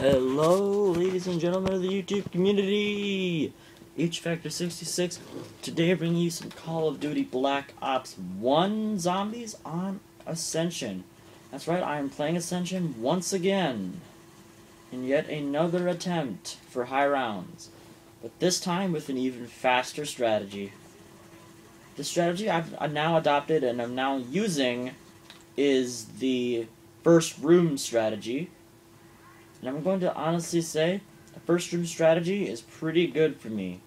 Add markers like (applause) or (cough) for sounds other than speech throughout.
Hello, ladies and gentlemen of the YouTube community! H Factor 66. Today, I bring you some Call of Duty Black Ops 1 zombies on Ascension. That's right, I am playing Ascension once again. In yet another attempt for high rounds. But this time with an even faster strategy. The strategy I've uh, now adopted and I'm now using is the first room strategy and I'm going to honestly say, the first room strategy is pretty good for me.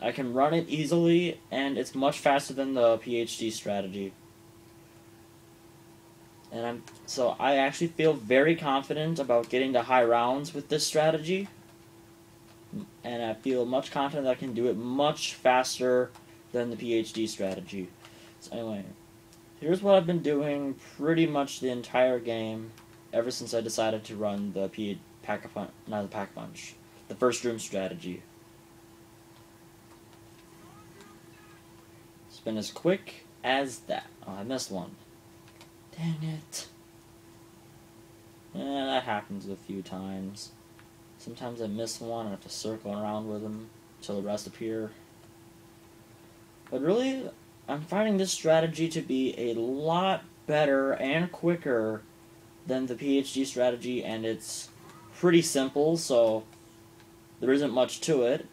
I can run it easily, and it's much faster than the PhD strategy. And I'm so I actually feel very confident about getting to high rounds with this strategy. And I feel much confident that I can do it much faster than the PhD strategy. So anyway, here's what I've been doing pretty much the entire game ever since I decided to run the P pack a punch, not the pack punch, the first room strategy. It's been as quick as that. Oh, I missed one. Dang it. Yeah, that happens a few times. Sometimes I miss one and I have to circle around with them until the rest appear. But really, I'm finding this strategy to be a lot better and quicker than the PhD strategy, and it's pretty simple, so there isn't much to it.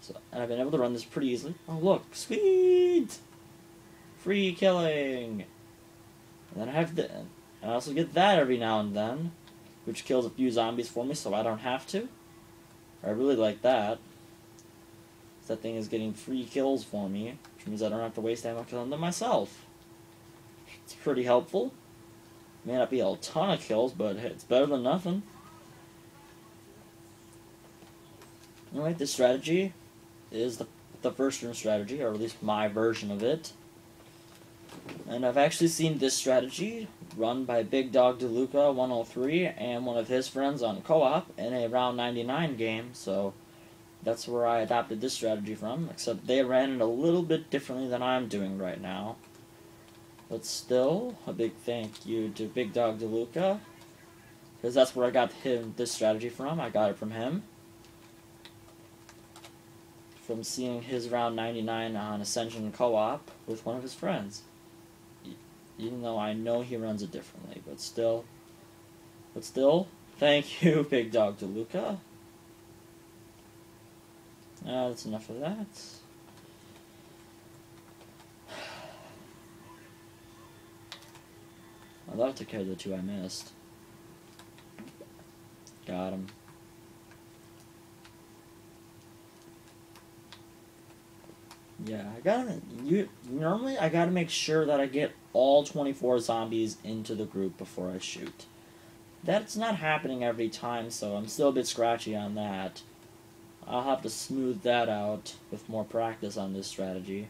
So, and I've been able to run this pretty easily. Oh, look, sweet! Free killing! And then I have the, I also get that every now and then, which kills a few zombies for me, so I don't have to. I really like that. That thing is getting free kills for me, which means I don't have to waste ammo killing them myself. It's pretty helpful. May not be a ton of kills, but it's better than nothing. Anyway, this strategy is the, the first room strategy, or at least my version of it. And I've actually seen this strategy run by Big Dog DeLuca 103 and one of his friends on co-op in a round 99 game, so that's where I adopted this strategy from, except they ran it a little bit differently than I'm doing right now. But still, a big thank you to Big Dog DeLuca. Because that's where I got him this strategy from. I got it from him. From seeing his round 99 on Ascension Co-op with one of his friends. Even though I know he runs it differently, but still. But still, thank (laughs) you, Big Dog DeLuca. Uh, that's enough of that. I thought I took care of the two I missed. Got him. Yeah, I gotta. You normally I gotta make sure that I get all 24 zombies into the group before I shoot. That's not happening every time, so I'm still a bit scratchy on that. I'll have to smooth that out with more practice on this strategy.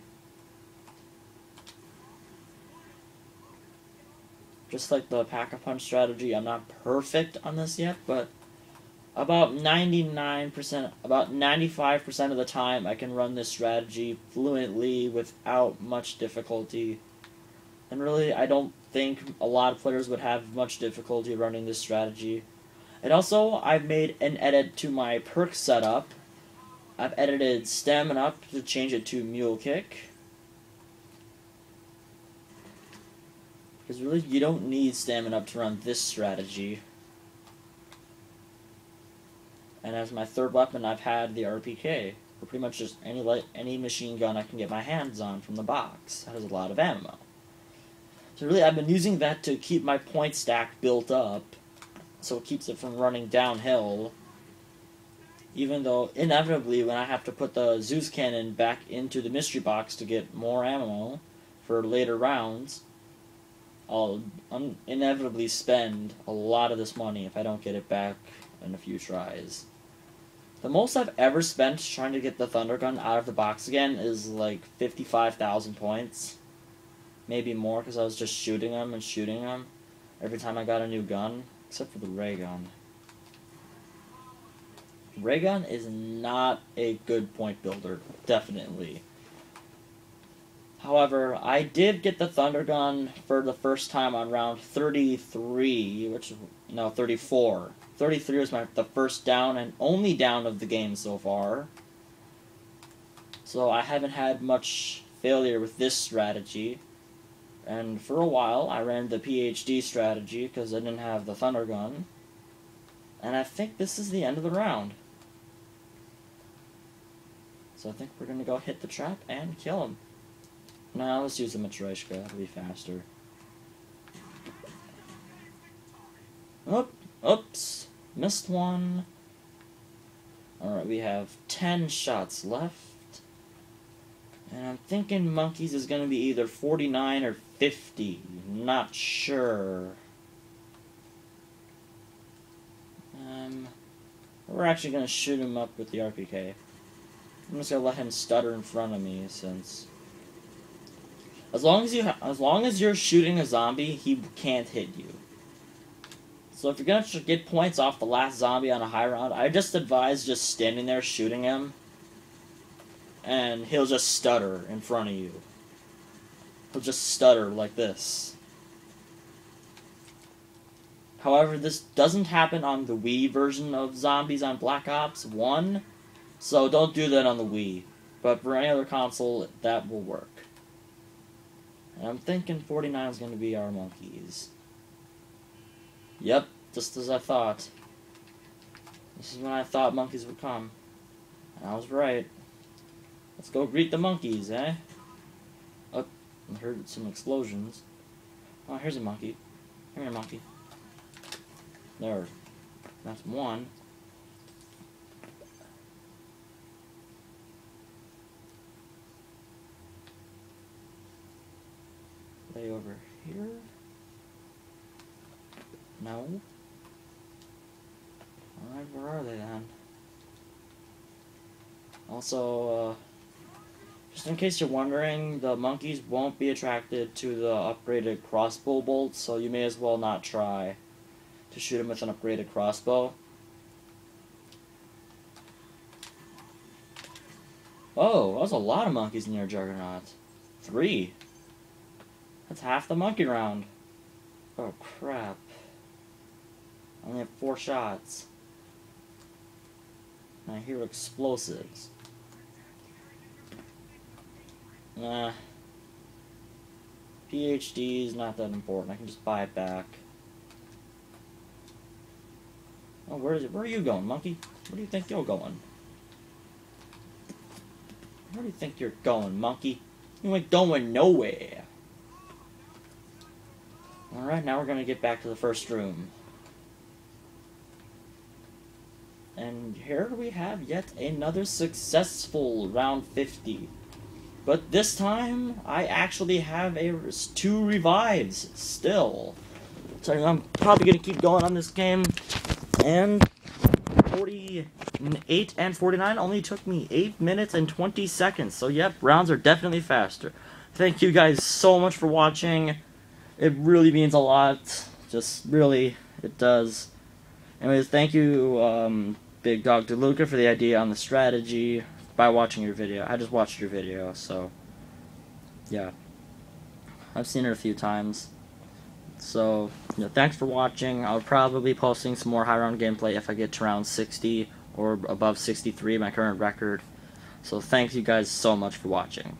Just like the pack-a-punch strategy, I'm not perfect on this yet, but about 99%, about 95% of the time I can run this strategy fluently without much difficulty. And really, I don't think a lot of players would have much difficulty running this strategy. And also, I've made an edit to my perk setup. I've edited stamina up to change it to mule kick. Because really, you don't need stamina up to run this strategy. And as my third weapon, I've had the RPK. Or pretty much just any light, any machine gun I can get my hands on from the box. That has a lot of ammo. So really, I've been using that to keep my point stack built up. So it keeps it from running downhill. Even though, inevitably, when I have to put the Zeus cannon back into the mystery box to get more ammo for later rounds, I'll inevitably spend a lot of this money if I don't get it back in a few tries. The most I've ever spent trying to get the Thunder Gun out of the box again is like 55,000 points. Maybe more because I was just shooting them and shooting them every time I got a new gun, except for the ray gun. Ray gun is not a good point builder, definitely. However, I did get the Thunder Gun for the first time on round 33, which, no, 34. 33 was my the first down and only down of the game so far. So I haven't had much failure with this strategy. And for a while, I ran the PhD strategy because I didn't have the Thunder Gun. And I think this is the end of the round. So I think we're going to go hit the trap and kill him. Now let's use the Matryoshka. It'll be faster. Oop, oops. Missed one. Alright, we have 10 shots left. And I'm thinking monkeys is going to be either 49 or 50. Not sure. Um, we're actually going to shoot him up with the RPK. I'm just going to let him stutter in front of me since... As long as you as long as you're shooting a zombie, he can't hit you. So if you're gonna get points off the last zombie on a high round, I just advise just standing there shooting him, and he'll just stutter in front of you. He'll just stutter like this. However, this doesn't happen on the Wii version of Zombies on Black Ops 1, so don't do that on the Wii. But for any other console, that will work. And I'm thinking 49 is going to be our monkeys. Yep, just as I thought. This is when I thought monkeys would come. And I was right. Let's go greet the monkeys, eh? Oh, I heard some explosions. Oh, here's a monkey. Come here, monkey. There. That's one. Over here? No. Alright, where are they then? Also, uh, just in case you're wondering, the monkeys won't be attracted to the upgraded crossbow bolts, so you may as well not try to shoot them with an upgraded crossbow. Oh, that was a lot of monkeys near Juggernaut. Three. That's half the monkey round. Oh, crap. I only have four shots. I hear explosives. Nah. PhD is not that important. I can just buy it back. Oh, where is it? Where are you going, monkey? Where do you think you're going? Where do you think you're going, monkey? You ain't going nowhere. Alright, now we're going to get back to the first room. And here we have yet another successful round 50. But this time, I actually have a two revives still. So I'm probably going to keep going on this game. And 48 and 49 only took me 8 minutes and 20 seconds. So yep, rounds are definitely faster. Thank you guys so much for watching. It really means a lot. Just really, it does. Anyways, thank you, um, Big Dog DeLuca, for the idea on the strategy by watching your video. I just watched your video, so yeah. I've seen it a few times. So, you know, thanks for watching. I'll probably be posting some more high round gameplay if I get to round 60 or above 63, my current record. So thank you guys so much for watching.